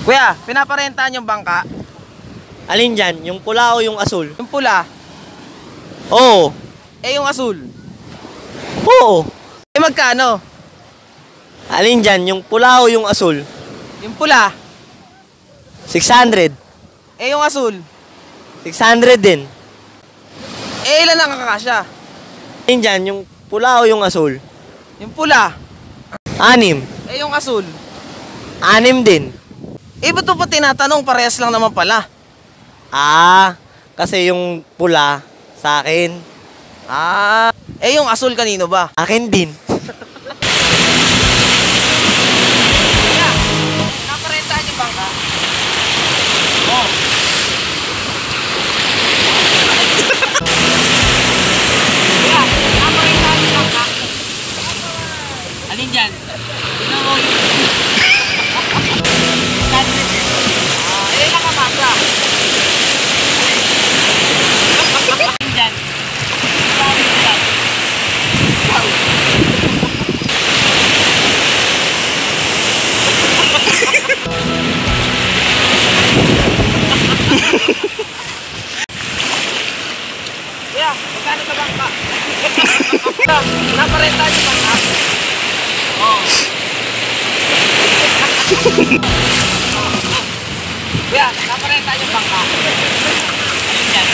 Kuya, pinaparentahan yung bangka. Alin dyan? Yung pula o yung asul? Yung pula, Oo. eh yung asul. Oo. Eh magkano? Alin dyan? Yung pula o yung asul? Yung pula, 600. eh yung asul. 600 din. Eh ilan ang kakasya? Alin dyan? Yung pula o yung asul? Yung pula, Anim. eh yung asul. Anim din. Eh ba't mo pa tinatanong? Parehas lang naman pala. Ah, kasi yung pula sa akin. Ah, eh yung asul kanino ba? Akin din. Kuya, pinaparentahan yung bangka. Oh. Yung bangka. Alin dyan? Tingnan mo Kuya, magkano sa bangka? Kuya, naparentahan yung bangka. Oo. Kuya, naparentahan yung bangka. Alin dyan?